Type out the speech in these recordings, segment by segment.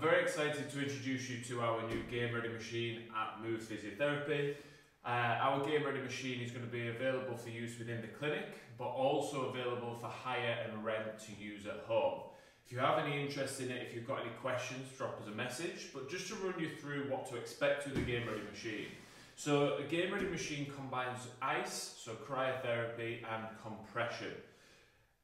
I'm very excited to introduce you to our new game ready machine at Move Physiotherapy. Uh, our game ready machine is going to be available for use within the clinic, but also available for hire and rent to use at home. If you have any interest in it, if you've got any questions, drop us a message. But just to run you through what to expect with the game ready machine. So a game ready machine combines ice, so cryotherapy, and compression.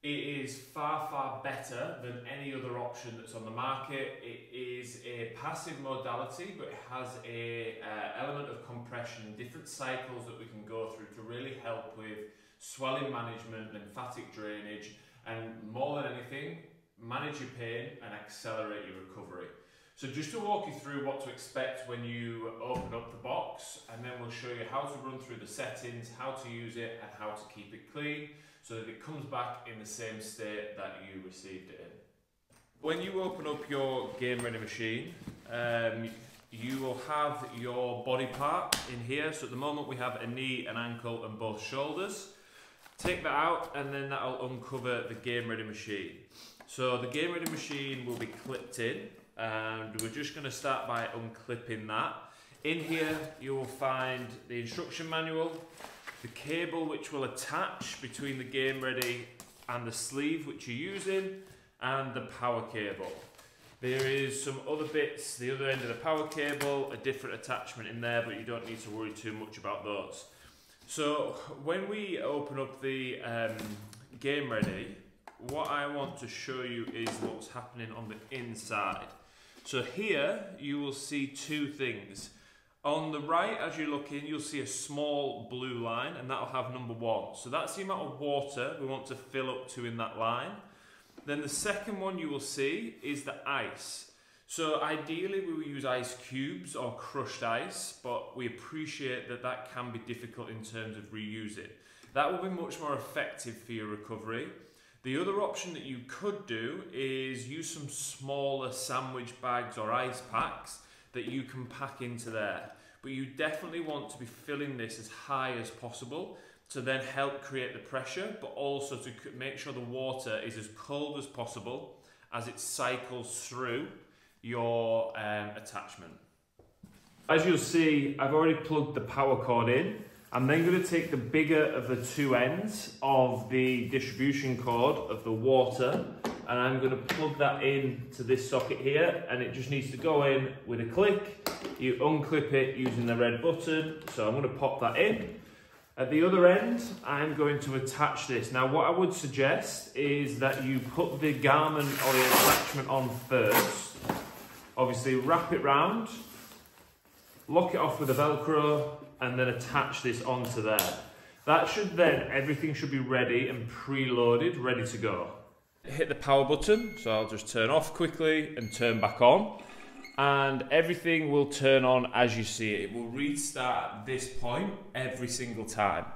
It is far, far better than any other option that's on the market. It is a passive modality, but it has a uh, element of compression different cycles that we can go through to really help with swelling management, lymphatic drainage, and more than anything, manage your pain and accelerate your recovery. So just to walk you through what to expect when you open up the box, and then we'll show you how to run through the settings, how to use it, and how to keep it clean so that it comes back in the same state that you received it in. When you open up your game ready machine, um, you will have your body part in here. So at the moment we have a knee, an ankle and both shoulders. Take that out and then that'll uncover the game ready machine. So the game ready machine will be clipped in and we're just going to start by unclipping that. In here you will find the instruction manual, the cable which will attach between the game ready and the sleeve which you're using and the power cable. There is some other bits, the other end of the power cable, a different attachment in there, but you don't need to worry too much about those. So when we open up the um, game ready, what I want to show you is what's happening on the inside. So here you will see two things. On the right, as you look in, you'll see a small blue line, and that'll have number one. So that's the amount of water we want to fill up to in that line. Then the second one you will see is the ice. So ideally we will use ice cubes or crushed ice, but we appreciate that that can be difficult in terms of reusing. That will be much more effective for your recovery. The other option that you could do is use some smaller sandwich bags or ice packs that you can pack into there but you definitely want to be filling this as high as possible to then help create the pressure, but also to make sure the water is as cold as possible as it cycles through your um, attachment. As you'll see, I've already plugged the power cord in. I'm then going to take the bigger of the two ends of the distribution cord of the water and I'm going to plug that in to this socket here and it just needs to go in with a click. You unclip it using the red button. So I'm going to pop that in. At the other end, I'm going to attach this. Now what I would suggest is that you put the garment or the attachment on first. Obviously wrap it round, lock it off with a Velcro and then attach this onto there. That should then, everything should be ready and preloaded, ready to go hit the power button, so I'll just turn off quickly and turn back on. And everything will turn on as you see it. It will restart this point every single time.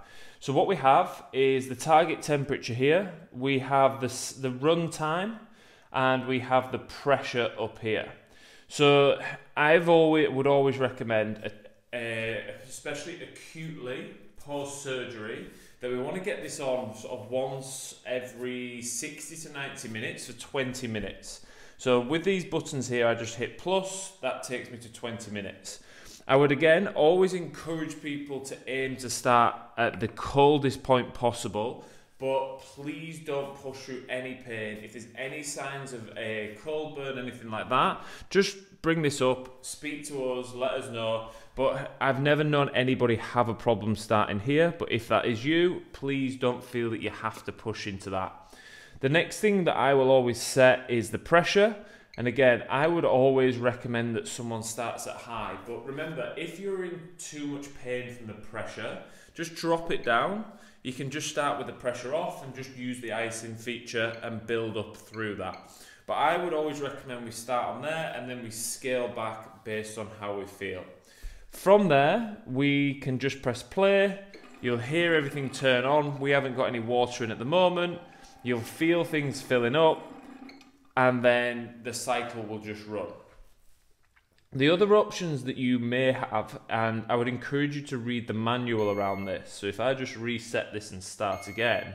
So what we have is the target temperature here. We have the, the run time and we have the pressure up here. So I've always would always recommend, especially acutely post surgery, that we want to get this on sort of once every 60 to 90 minutes for 20 minutes. So with these buttons here, I just hit plus, that takes me to 20 minutes. I would again always encourage people to aim to start at the coldest point possible, but please don't push through any pain. If there's any signs of uh, a cold burn, anything like that, just bring this up, speak to us, let us know. But I've never known anybody have a problem starting here. But if that is you, please don't feel that you have to push into that. The next thing that I will always set is the pressure. And again, I would always recommend that someone starts at high. But remember, if you're in too much pain from the pressure, just drop it down. You can just start with the pressure off and just use the icing feature and build up through that. But I would always recommend we start on there and then we scale back based on how we feel. From there, we can just press play. You'll hear everything turn on. We haven't got any water in at the moment. You'll feel things filling up and then the cycle will just run. The other options that you may have, and I would encourage you to read the manual around this. So if I just reset this and start again,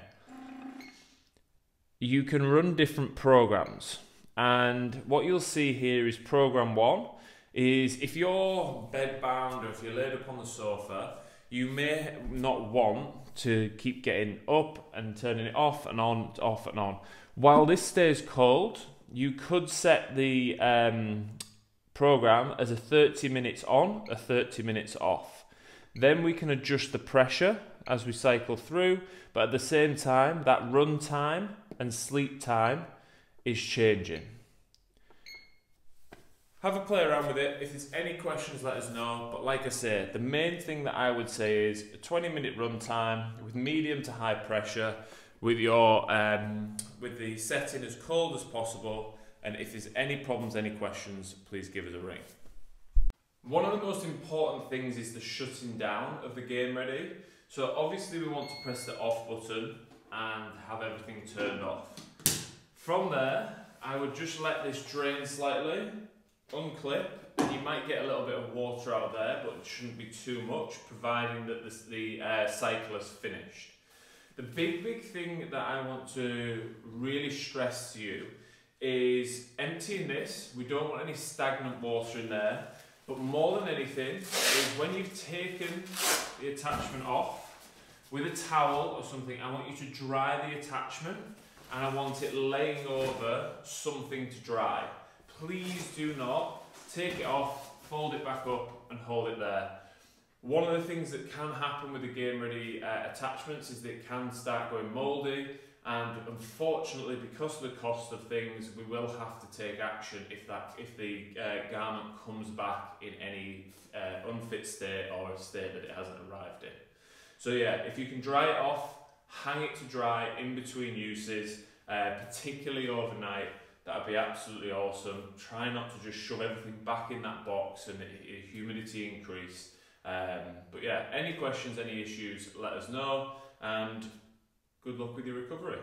you can run different programs. and what you'll see here is program one is if you're bedbound or if you're laid up on the sofa, you may not want to keep getting up and turning it off and on, off and on. While this stays cold, you could set the um, program as a 30 minutes on, a 30 minutes off. Then we can adjust the pressure as we cycle through, but at the same time, that run time and sleep time is changing. Have a play around with it. If there's any questions, let us know. But like I say, the main thing that I would say is a 20 minute run time with medium to high pressure, with your um, with the setting as cold as possible. And if there's any problems, any questions, please give us a ring. One of the most important things is the shutting down of the game ready. So obviously we want to press the off button and have everything turned off. From there, I would just let this drain slightly unclip and you might get a little bit of water out there but it shouldn't be too much providing that this, the uh, cycle is finished. The big big thing that I want to really stress to you is emptying this, we don't want any stagnant water in there. But more than anything is when you've taken the attachment off with a towel or something I want you to dry the attachment and I want it laying over something to dry. Please do not take it off, fold it back up and hold it there. One of the things that can happen with the Game Ready uh, attachments is that it can start going mouldy and unfortunately because of the cost of things we will have to take action if that if the uh, garment comes back in any uh, unfit state or a state that it hasn't arrived in. So yeah, if you can dry it off, hang it to dry in between uses, uh, particularly overnight, That'd be absolutely awesome. Try not to just shove everything back in that box and humidity increase. Um, but yeah, any questions, any issues, let us know. And good luck with your recovery.